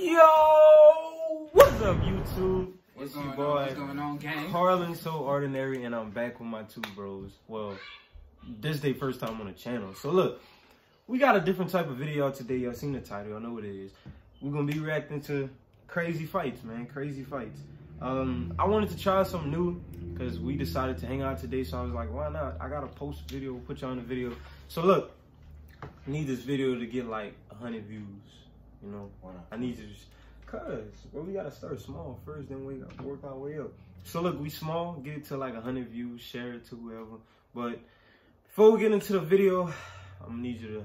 Yo, what's up, YouTube? What's it's your going boy, on? What's going on, gang? Carlin So Ordinary, and I'm back with my two bros. Well, this day first time on the channel. So look, we got a different type of video today. Y'all seen the title, I know what it is. We're gonna be reacting to crazy fights, man. Crazy fights. Um, I wanted to try something new because we decided to hang out today. So I was like, why not? I gotta post a video, put y'all in the video. So look, I need this video to get like 100 views. You know, I need to just, cause, well, we gotta start small first, then we gotta work our way up. So look, we small, get it to like 100 views, share it to whoever. But before we get into the video, I'm gonna need you to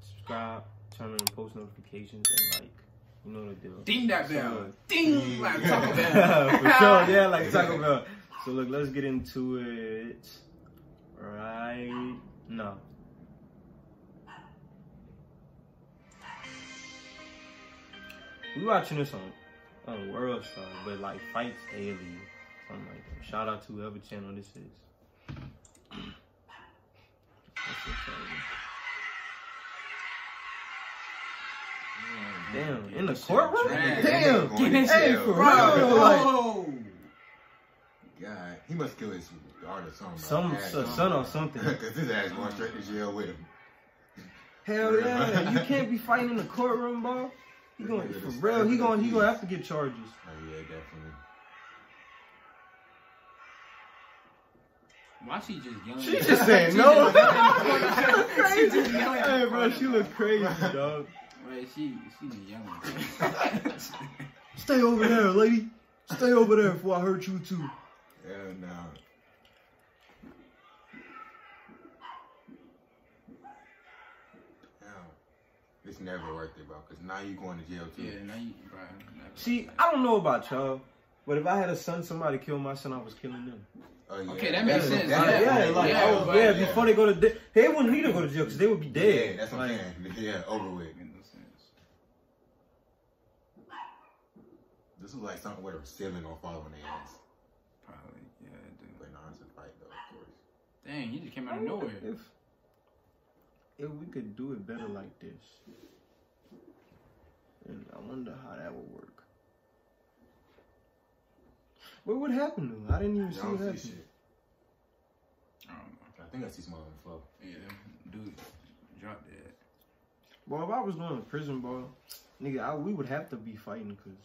subscribe, turn on the post notifications, and like, you know the deal. Ding that So, bell. look. Ding like Taco Bell. For sure, yeah, like Taco Bell. So look, let's get into it right now. We watching this on on World Star, but like fights daily, something like that. Shout out to whoever channel this is. What's your channel? Damn, in the courtroom? Drag. Damn, Going to hey, jail. for Bro, real, like, oh. God, he must kill his daughter or something. some son, son or something. Because his ass going straight to jail with him. Hell yeah, you can't be fighting in the courtroom, bro. He going for real. He going he gonna have to get charges. Oh, yeah, definitely. Why she just yelling? She just saying no. She just yelling. Hey, bro, she look crazy, dog. Wait, she she just yelling. Stay over there, lady. Stay over there before I hurt you too. Hell no. Damn. It's never worth it, bro. Because now you going to jail, too. yeah, now you, bro. never. See, I don't know about y'all, but if I had a son, somebody killed my son, I was killing them. Oh, yeah. Okay, that makes That's- sense. that's- Yeah, Yeah, like yeah, I was, but- yeah, yeah. before they go to, di- they wouldn't need to go to jail because they would be Yeah, dead. that's what I'm saying. Yeah, over with. Make no sense. This was like something where the ceiling gonna fall on their ass. Probably, yeah, dude. But no, it's a fight, though, of course. Dang, he just came out of nowhere. If if we could do it better like this, and I wonder how that would work. What would happen though? I didn't even see what happened. shit. I don't know. I think I see some on the floor. Yeah, dude, drop that. Boy, if I was going to prison, boy, nigga, I, we would have to be fighting because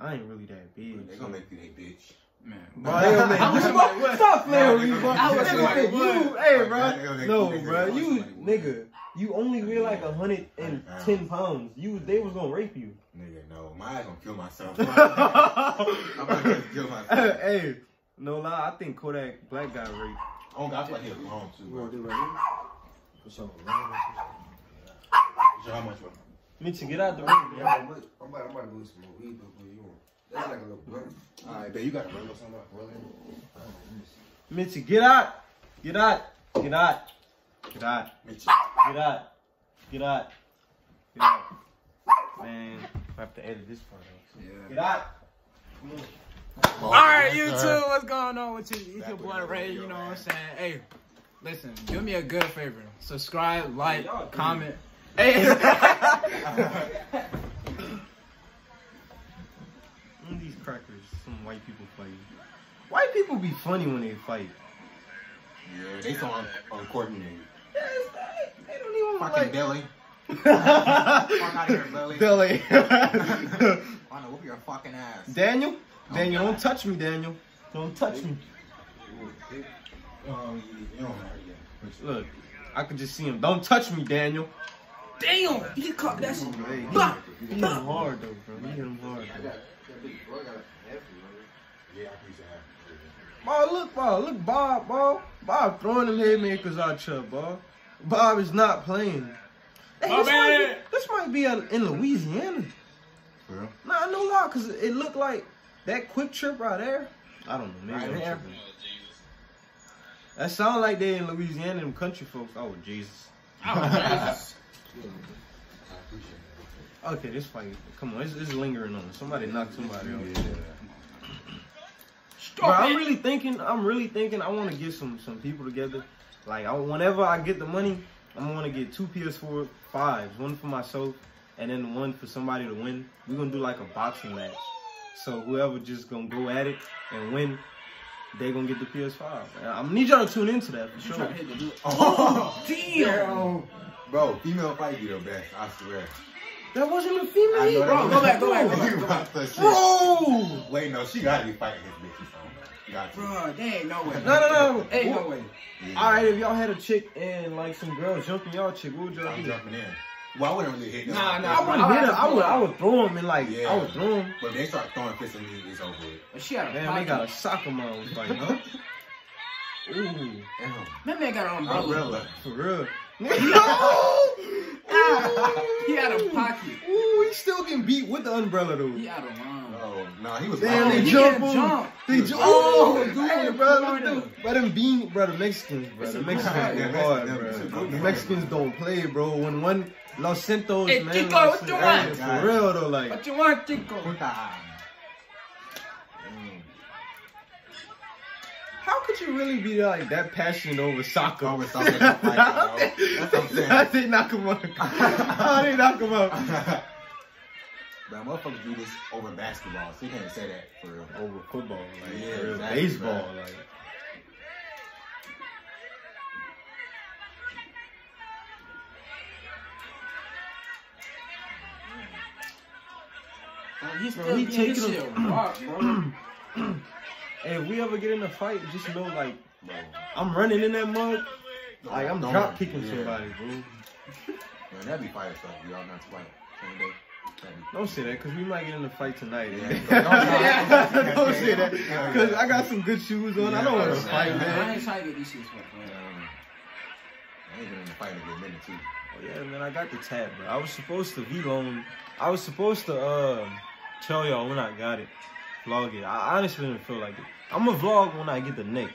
I ain't really that big. They so- gonna make you they bitch. Man, Boy, they I was you- about- what? Stop playing with me, bro. I was Nigga, like, you, hey, bro. they gonna make No, you niggas bro. You, nigga, you only weigh like a hundred and ten pounds. You, they was gonna rape you. Nigga, no. My ass gonna kill myself. I'm about to kill myself. hey, no lie, I think Kodak Black got raped. Oh, God, I feel like he was wrong, too, bro. For So how much, bro? Mitch, get out the room. I'm about, I'm about, I'm about to do some more weed, but but you want. That's like a little blunt. Alright, bet you got a roll or something like rolling. Oh, Mitch, get out. Get out. Get out. Get out. Mitch. Get out. Get out. Get out. Man, I have to edit this part out. yeah. Get out. All All right, YouTube, what's going on with you? It's your Back boy with Ray. You know what I'm saying? Hey, listen, do me a good favor. Subscribe, like, y'all comment. Hey. One of these crackers, some white people fighting. White people be funny when they fight. Yeah, they saw on, on coordinated. Yes, they, they don't even Fucking like. Billy. Fuck out of here, Billy. Billy. Wanna whoop your fucking ass. Daniel, Daniel, don't touch me, Daniel. Don't touch me. Um, you, you know. Look, I could just see him. Don't touch me, Daniel. Damn, he caught that shit. He, he hit him hard though, bro. He hit him hard. Though. Yeah, I used to have. Bob, look, Bob, look, Bob, Bob, Bob throwing the them haymakers out here, Bob. Bob is not playing. Hey, this, might be, this might be a, in Louisiana. For real? Nah, no lie, cause it looked like that quick trip right there. I don't know, maybe Right there. That sound like they in Louisiana, them country folks. Oh Jesus. Oh, Jesus. I. Okay, this fight. Come on, it's, it's lingering on. Somebody knocked somebody out. Yeah. Bro, I'm really thinking. I'm really thinking. I want to get some some people together. Like, I, whenever I get the money, I'm gonna get two PS4 fives, one for myself and then one for somebody to win. We're gonna do like a boxing match. So whoever just gonna go at it and win, they gonna get the PS5. And I'm need y'all to tune into that for sure. trying to hit the dude. Oh, Damn. Bro, female fight be the best, I swear. That wasn't a female. I know that Bro, go back, go back, go back. You about to shit. Bro! Wait, no, she gotta be fighting his bitches. So. You got to. Bro, there ain't no way. No, no, no. Ain't no way. Yeah. All right, if y'all had a chick and like some girls jumping y'all chick, what would y'all I'm do? jumping in. Well, I wouldn't really hit them. Nah, nah, I wouldn't I hit her. would I would, I would throw him and like, yeah. I would throw him. But if they start throwing fists at me, it's over with. But she had a Damn, they got a soccer mom fight, huh? Ooh, Damn. That man got an umbrella. Umbrella. for real. No! He had a pocket. Ooh, he still can beat with the umbrella though. He out of line. Oh, no, he was Damn, they he jump can't him. jump. They jump. Oh, Oh, dude, hey, the bro, corner. look, them- bro, them bean, bro, the Mexicans, bro, It's the a Mexicans good go fight. hard, Yeah, bro. good The fight. Mexicans don't play, bro. When one Los Santos, Hey, man, Chico, what you want? For real though, like. What you want, Chico? Puta. Mm. How could you really be like that passionate over soccer? Over soccer, that's a fight, bro. That's what I'm saying. How they knock him out? How they knock him out? But motherfuckers do this over basketball, so you can't say that for real. Over football, like Yeah, for real. exactly, baseball, bro. like. Bro, he's Bro, he getting his taking shit him- rock, bro. Hey, if we ever get in a fight, just know like Bro. I'm running in that mud, like I'm drop kicking yeah. somebody, bro. Man, that'd be fire stuff. Y'all not to fight. Same day. Don't say that, cause we might get in a fight tonight. Yeah. don't say that, cause I got some good shoes on. I don't want to Yeah. fight, I man. ain't trying to get these shit swept, bro. Um, I ain't been in a fight in a good minute too. Oh, yeah, man, I got the tab, bro. I was supposed to V-loan. I was supposed to uh, tell y'all when I got it, vlog it. I honestly didn't feel like it. I'm gonna vlog when I get the neck,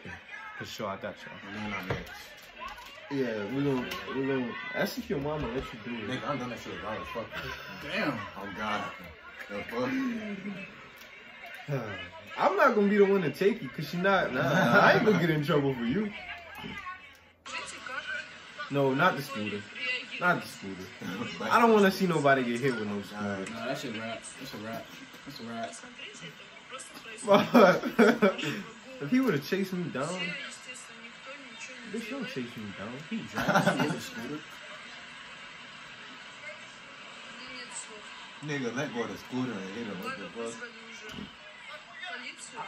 for sure. I got y'all. And then I'm next. Yeah, we gonna we gonna. Ask if your mama let you do it. Nigga, I'm done that shit regardless. Fuck. Damn. Oh God. The fuck? I'm not gonna be the one to take you, cause she not. Nah, I ain't gonna get in trouble for you. No, not the scooter. Not the scooter. I don't want to see nobody get hit with no scooter. No, that shit rap. That's a rap. That's a rap. if he would have chased me down, bitch, don't chase me down. He drives with a scooter. Nigga, let go of the scooter and hit him. What the fuck?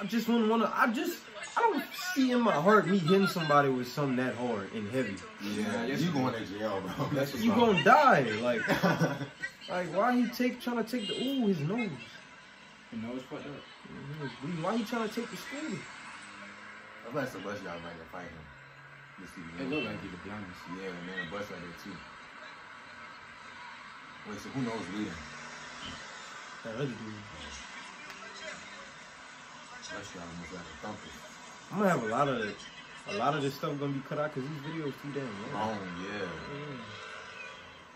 I just wouldn't want to. I just, I don't see in my heart me hitting somebody with something that hard and heavy. Yeah, yes, you you going to jail, bro. That's You wrong. gonna die. Like, like why he take trying to take the? Ooh, his nose. You know it's fucked up. Why he trying to take the scooter? I bet some bus y'all might have fight him. Just see the It look like it, to be honest. Yeah, man, a bus right there too. Wait, so who knows leading? That other dude. Bus y'all almost like a thumper. I'm gonna have a lot of, a lot of this stuff gonna be cut out because these videos too damn long. Oh, yeah. Yeah.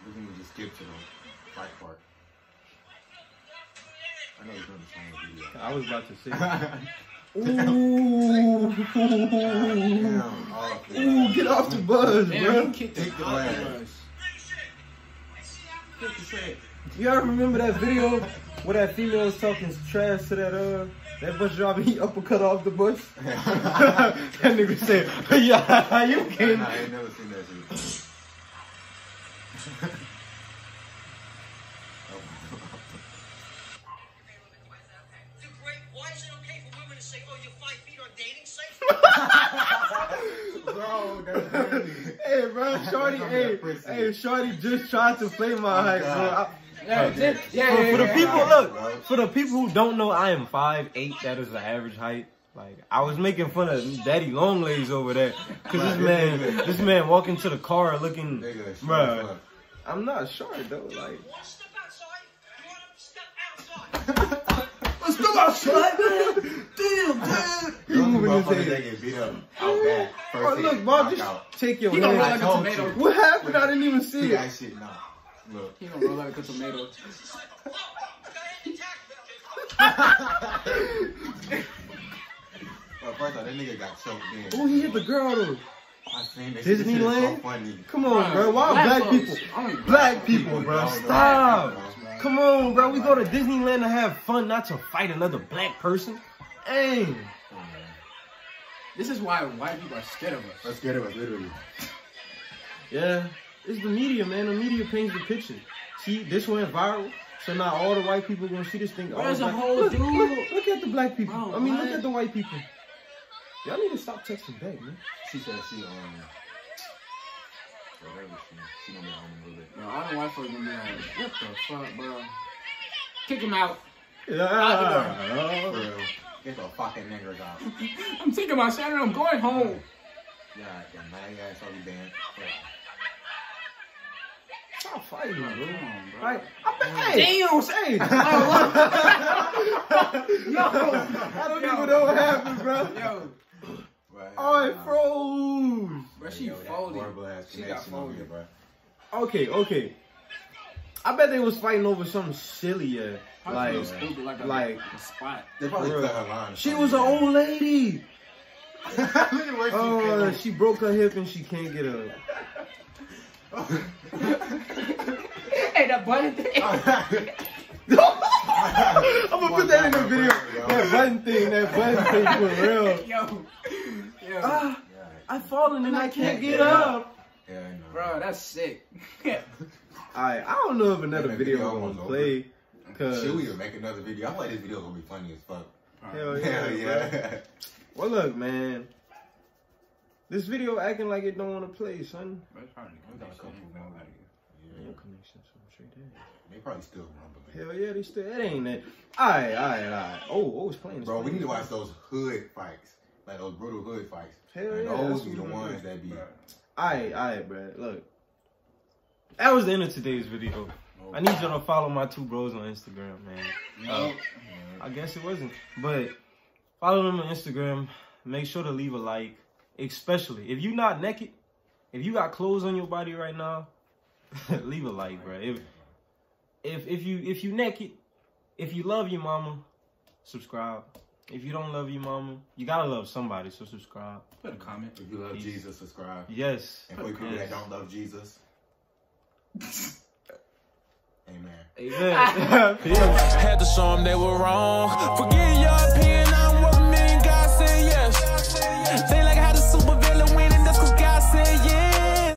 We can just skip to the fight part. I know you're doing the same I was about to say. video. Ooh, Damn, off ooh, get off the bus, Damn, bro. he Take the the out leg. of us. Y'all remember that video where that female was talking trash to that uh that bus driver? He uppercut off the bus. that nigga said, "Yeah, you Nah, came." nah, I ain't never seen that shit. Why is it okay for women to say, oh, you're five feet on dating site? Bro, that's crazy. Hey, bro, Shorty, Some of hey, that pussy. hey, Shorty just tried to play my height, bro. God. I- Yeah, yeah, yeah, for, yeah, for the yeah. people, Right, look, bro. for the people who don't know, I am five eight. That is the average height. Like I was making fun of Daddy Longlegs over there, cause this Right, man, nigga. this man walking to the car looking, Nigga, shut bruh. up. I'm not short though. Like Step outside. You want to step outside? Let's go outside, man. Damn, dude. he moving his Motherfuckers that head. get beat up out bad. Oh, first Oh look, bro, just knockout. take your He gonna roll hand. like a tomato. you. What happened? I didn't even see See it. that shit now. Look. He gonna roll like a tomato. Whoa, go ahead and. Well, first off, that nigga got choked in. Oh, he hit the girl though. I seen that shit. This shit is Disneyland? so. Come on, bro. Why Black black people? Only Black people, I bro. don't. Stop. Black people, come on, bro. We go to Disneyland to have fun, not to fight another black person. Hey, This is why white people are scared of us. Let's get it, literally. yeah, it's the media, man. The media paints the picture. See, this went viral, so now all the white people gonna see this thing. all Where's the black- whole look, dude? Look, look at the black people. Bro, I mean, look at the white people. Y'all need to stop texting back, man. She said she um. Whatever she, she gonna be home a little bit. Bro, all the white folks gonna be like, what the fuck, bro? Kick him out. For Yeah. real. Get the fucking niggers out. I'm taking my Saturday. I'm going home. Yeah, yeah, now you guys already banned. Stop fighting, bro. Bro. Like, I bet, hey, Damn. say. Yo. I don't even know what happened, bro. Yo. Right, Oh, it froze. Bro, she Yo, folded. She got folded. bro. Okay, okay. I bet they was fighting over something silly, yeah. Like, Like, stupid, like, a, like- a spot. They probably For cut her line. she was an old lady. Look at she Oh, she broke her hip and she can't get up. Hey, that button thing. I'm gonna put that in the video. That button thing, that button thing for real. Yo. Yo. Ah, I fallen and I can't get up. Yeah, I know. Bro, that's sick. Alright, I don't know if another Yeah, the video video gonna play. Cause Should we even make another video? I feel like this video gonna be funny as fuck. hell yeah, Hell bro. yeah. Well, look, man. This video acting like it don't want to play, son. We got a couple more. No connection, straight there. They probably still rumbling. Hell yeah, they still. That ain't that. Alright, alright, alright. Oh, oh, it's playing. it's Bro, we need to watch those hood fights. Like those brutal hood fights. Hell and yeah, those be the ones that be. Alright, alright, bro. Look. That was the end of today's video. I need y'all to follow my two bros on Instagram, man. Uh, I guess it wasn't. But follow them on Instagram. Make sure to leave a like. Especially if you not naked, if you got clothes on your body right now, leave a like, bro. If if if you if you naked, if you love your mama, subscribe. If you don't love your mama, you gotta love somebody, so subscribe. Put a comment. If you love Peace. Jesus, subscribe. Yes. And for you people Yes. that don't love Jesus, amen. Amen. Had to show them they were wrong. Forget y'all